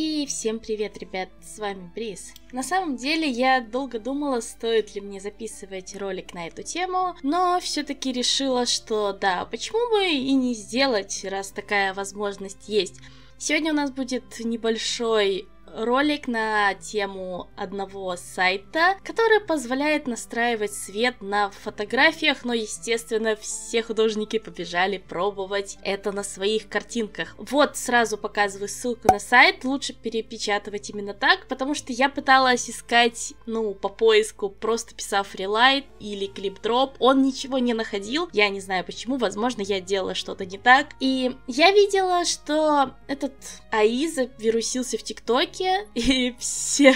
И всем привет, ребят, с вами Бриз. На самом деле я долго думала, стоит ли мне записывать ролик на эту тему, но все-таки решила, что да, почему бы и не сделать, раз такая возможность есть. Сегодня у нас будет небольшой ролик на тему одного сайта, который позволяет настраивать свет на фотографиях, но, естественно, все художники побежали пробовать это на своих картинках. Вот, сразу показываю ссылку на сайт, лучше перепечатывать именно так, потому что я пыталась искать, ну, по поиску, просто писав Relight или клип-дроп, он ничего не находил, я не знаю почему, возможно, я делала что-то не так, и я видела, что этот Аиза вирусился в ТикТоке, ТикТоке, и все,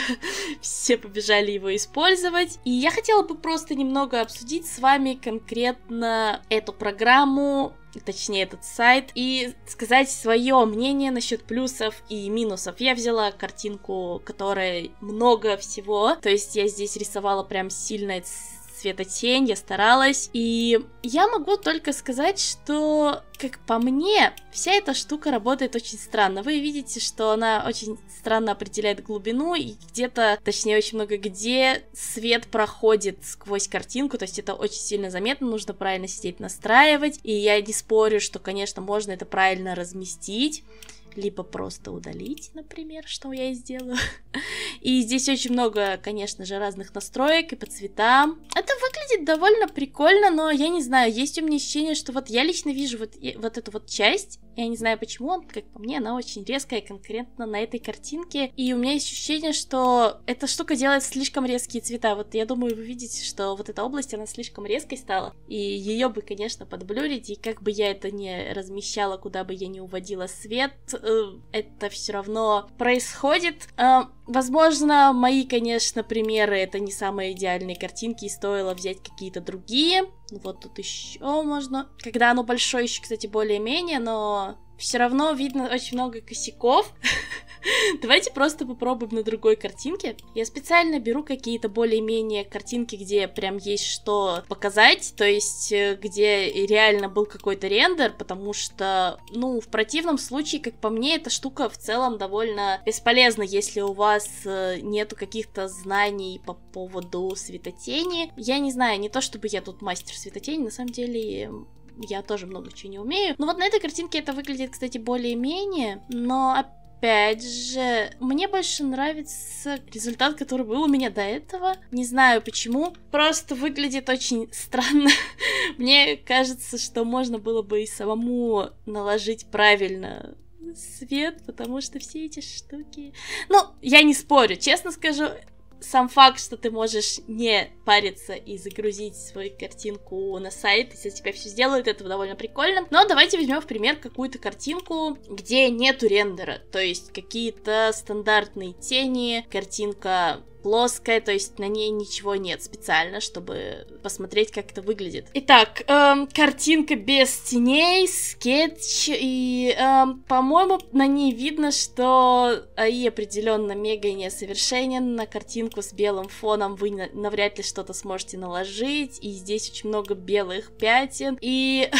все побежали его использовать. И я хотела бы просто немного обсудить с вами конкретно эту программу, точнее этот сайт, и сказать свое мнение насчет плюсов и минусов. Я взяла картинку, которой много всего, то есть я здесь рисовала прям сильно светотень, я старалась. И я могу только сказать, что, как по мне, вся эта штука работает очень странно. Вы видите, что она очень странно определяет глубину, и где-то, точнее, очень много где свет проходит сквозь картинку, то есть это очень сильно заметно, нужно правильно сидеть настраивать. И я не спорю, что, конечно, можно это правильно разместить либо просто удалить, например, что я и сделаю. И здесь очень много, конечно же, разных настроек и по цветам. Это выглядит довольно прикольно, но я не знаю, есть у меня ощущение, что вот я лично вижу вот, вот эту вот часть, я не знаю почему, как по мне, она очень резкая конкретно на этой картинке. И у меня есть ощущение, что эта штука делает слишком резкие цвета. Вот я думаю, вы видите, что вот эта область, она слишком резкой стала. И ее бы, конечно, подблюрить. И как бы я это не размещала, куда бы я не уводила свет, э, это все равно происходит. Возможно, мои, конечно, примеры это не самые идеальные картинки, и стоило взять какие-то другие. Вот тут еще можно. Когда оно большое, еще, кстати, более-менее, но все равно видно очень много косяков. Давайте просто попробуем на другой картинке. Я специально беру какие-то более-менее картинки, где прям есть что показать, то есть э, где реально был какой-то рендер, потому что, ну, в противном случае, как по мне, эта штука в целом довольно бесполезна, если у вас э, нету каких-то знаний по поводу светотени. Я не знаю, не то чтобы я тут мастер светотени, на самом деле я тоже много чего не умею. Но вот на этой картинке это выглядит, кстати, более-менее, но опять же, мне больше нравится результат, который был у меня до этого. Не знаю почему. Просто выглядит очень странно. мне кажется, что можно было бы и самому наложить правильно свет, потому что все эти штуки... Ну, я не спорю, честно скажу, сам факт, что ты можешь не париться и загрузить свою картинку на сайт, если тебя все сделают, это довольно прикольно. Но давайте возьмем в пример какую-то картинку, где нету рендера, то есть какие-то стандартные тени, картинка плоская, то есть на ней ничего нет специально, чтобы посмотреть, как это выглядит. Итак, эм, картинка без теней, скетч, и, эм, по-моему, на ней видно, что АИ определенно мега несовершенен. На картинку с белым фоном вы навряд ли что-то сможете наложить, и здесь очень много белых пятен, и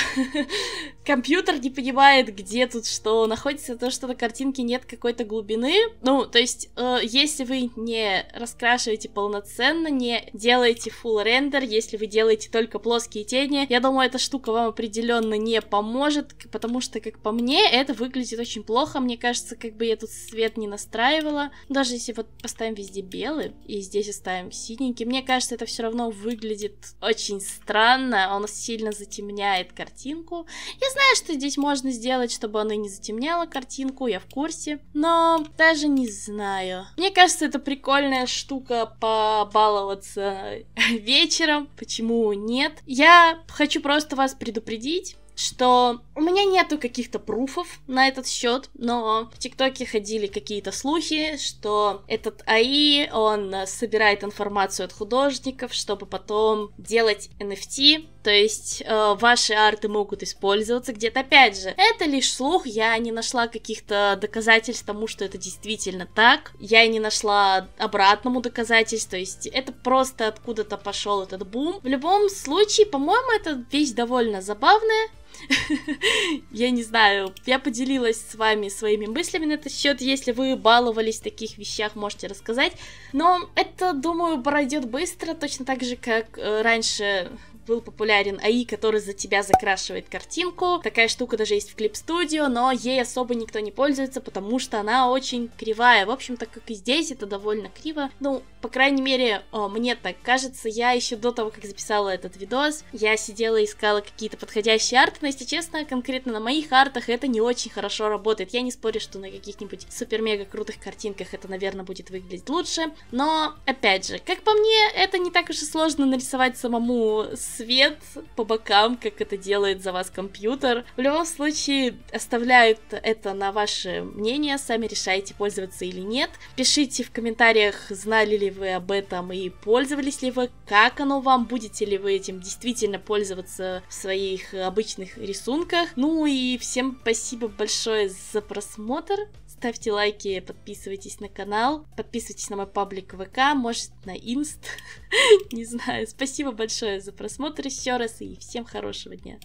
компьютер не понимает, где тут что находится, то, что на картинке нет какой-то глубины. Ну, то есть, э, если вы не раскрашиваете полноценно, не делаете full рендер, если вы делаете только плоские тени, я думаю, эта штука вам определенно не поможет, потому что, как по мне, это выглядит очень плохо. Мне кажется, как бы я тут свет не настраивала. Даже если вот поставим везде белый и здесь оставим синенький, мне кажется, это все равно выглядит очень странно. Он сильно затемняет картинку. Я знаю, что здесь можно сделать, чтобы оно не затемняло картинку, я в курсе. Но даже не знаю. Мне кажется, это прикольная штука побаловаться вечером. Почему нет? Я хочу просто вас предупредить, что у меня нету каких-то пруфов на этот счет, но в ТикТоке ходили какие-то слухи, что этот АИ, он собирает информацию от художников, чтобы потом делать NFT то есть э, ваши арты могут использоваться где-то. Опять же, это лишь слух, я не нашла каких-то доказательств тому, что это действительно так. Я не нашла обратному доказательств, то есть это просто откуда-то пошел этот бум. В любом случае, по-моему, эта вещь довольно забавная. Я не знаю, я поделилась с вами своими мыслями на этот счет. Если вы баловались в таких вещах, можете рассказать. Но это, думаю, пройдет быстро, точно так же, как э, раньше был популярен АИ, который за тебя закрашивает картинку. Такая штука даже есть в Clip Studio, но ей особо никто не пользуется, потому что она очень кривая. В общем, так как и здесь это довольно криво. Ну, по крайней мере, мне так кажется. Я еще до того, как записала этот видос, я сидела и искала какие-то подходящие арты, но, если честно, конкретно на моих артах это не очень хорошо работает. Я не спорю, что на каких-нибудь супер-мега крутых картинках это, наверное, будет выглядеть лучше. Но, опять же, как по мне, это не так уж и сложно нарисовать самому свет по бокам, как это делает за вас компьютер. В любом случае, оставляют это на ваше мнение, сами решайте, пользоваться или нет. Пишите в комментариях, знали ли вы об этом и пользовались ли вы, как оно вам, будете ли вы этим действительно пользоваться в своих обычных рисунках. Ну и всем спасибо большое за просмотр. Ставьте лайки, подписывайтесь на канал, подписывайтесь на мой паблик ВК, может на Инст. Не знаю. Спасибо большое за просмотр еще раз и всем хорошего дня.